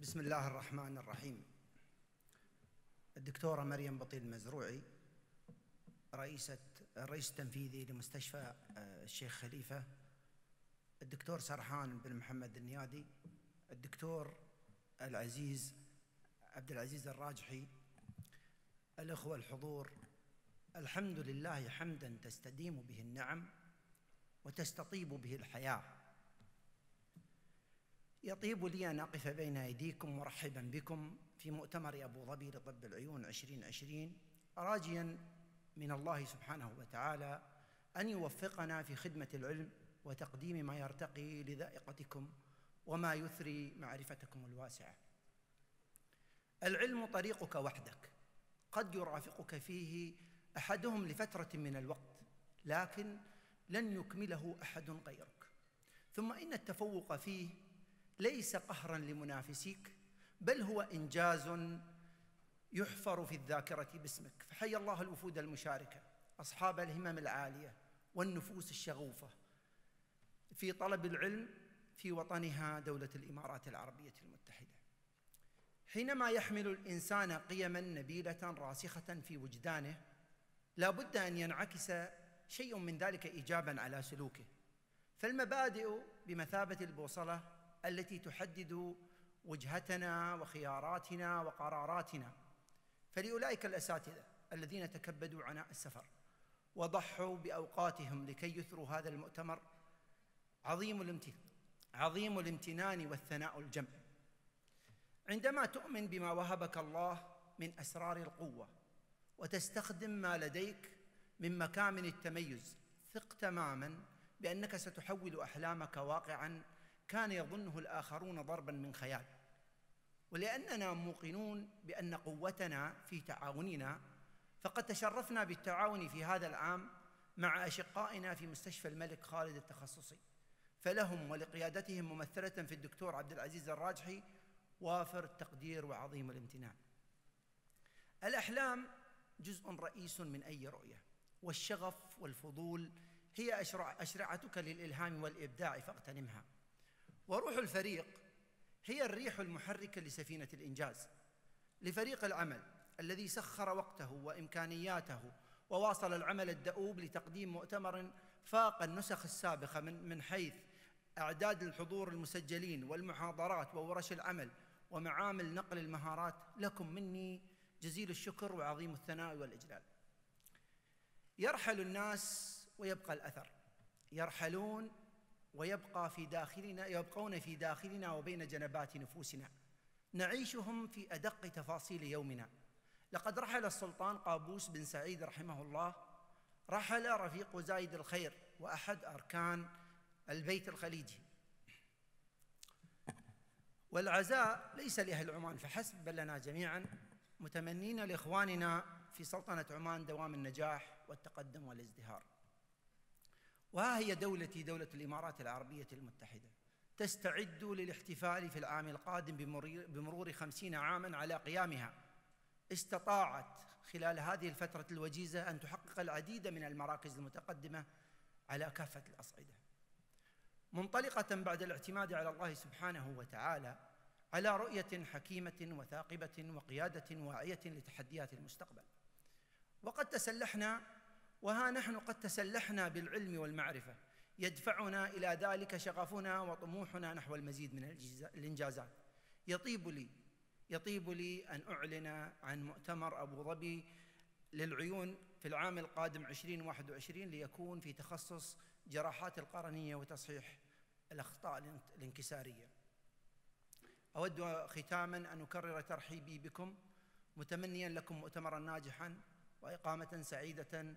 بسم الله الرحمن الرحيم. الدكتورة مريم بطيل المزروعي رئيسة الرئيس التنفيذي لمستشفى آه، الشيخ خليفة. الدكتور سرحان بن محمد النيادي. الدكتور العزيز عبد العزيز الراجحي. الأخوة الحضور الحمد لله حمدا تستديم به النعم وتستطيب به الحياة يطيب لي أن أقف بين أيديكم مرحبا بكم في مؤتمر أبو ظبي لطب العيون 2020 راجيا من الله سبحانه وتعالى أن يوفقنا في خدمة العلم وتقديم ما يرتقي لذائقتكم وما يثري معرفتكم الواسعة. العلم طريقك وحدك قد يرافقك فيه أحدهم لفترة من الوقت لكن لن يكمله أحد غيرك. ثم إن التفوق فيه ليس قهرا لمنافسيك بل هو إنجاز يحفر في الذاكرة باسمك. فحي الله الوفود المشاركة أصحاب الهمم العالية والنفوس الشغوفة في طلب العلم في وطنها دولة الإمارات العربية المتحدة. حينما يحمل الإنسان قيما نبيلة راسخة في وجدانه لا بد أن ينعكس شيء من ذلك ايجابا على سلوكه. فالمبادئ بمثابة البوصلة التي تحدد وجهتنا وخياراتنا وقراراتنا. فلأولئك الأساتذة الذين تكبدوا عناء السفر وضحوا بأوقاتهم لكي يثروا هذا المؤتمر عظيم الامتنان عظيم الامتنان والثناء الجم عندما تؤمن بما وهبك الله من أسرار القوة وتستخدم ما لديك من مكامن التميز ثق تماما بأنك ستحول أحلامك واقعا كان يظنه الآخرون ضربا من خيال. ولأننا موقنون بأن قوتنا في تعاوننا فقد تشرفنا بالتعاون في هذا العام مع أشقائنا في مستشفى الملك خالد التخصصي. فلهم ولقيادتهم ممثلة في الدكتور عبد العزيز الراجحي وافر التقدير وعظيم الامتنان. الأحلام جزء رئيس من أي رؤية والشغف والفضول هي أشرعتك للإلهام والإبداع فاغتنمها. وروح الفريق هي الريح المحركة لسفينة الإنجاز لفريق العمل الذي سخر وقته وإمكانياته وواصل العمل الدؤوب لتقديم مؤتمر فاق النسخ السابقة من من حيث إعداد الحضور المسجلين والمحاضرات وورش العمل ومعامل نقل المهارات. لكم مني جزيل الشكر وعظيم الثناء والإجلال. يرحل الناس ويبقى الأثر. يرحلون ويبقى في داخلنا يبقون في داخلنا وبين جنبات نفوسنا. نعيشهم في أدق تفاصيل يومنا. لقد رحل السلطان قابوس بن سعيد رحمه الله. رحل رفيق زايد الخير وأحد أركان البيت الخليجي. والعزاء ليس لأهل عمان فحسب بل لنا جميعا متمنين لإخواننا في سلطنة عمان دوام النجاح والتقدم والازدهار. وها هي دولتي دولة الإمارات العربية المتحدة. تستعد للاحتفال في العام القادم بمرور خمسين عاما على قيامها. استطاعت خلال هذه الفترة الوجيزة أن تحقق العديد من المراكز المتقدمة على كافة الأصعدة. منطلقة بعد الاعتماد على الله سبحانه وتعالى على رؤية حكيمة وثاقبة وقيادة واعية لتحديات المستقبل. وقد تسلحنا وها نحن قد تسلحنا بالعلم والمعرفة يدفعنا إلى ذلك شغفنا وطموحنا نحو المزيد من الإنجازات يطيب لي يطيب لي أن أعلن عن مؤتمر أبو ظبي للعيون في العام القادم 2021 ليكون في تخصص جراحات القرنية وتصحيح الأخطاء الانكسارية. أود ختاما أن أكرر ترحيبي بكم متمنيا لكم مؤتمرا ناجحا وإقامة سعيدة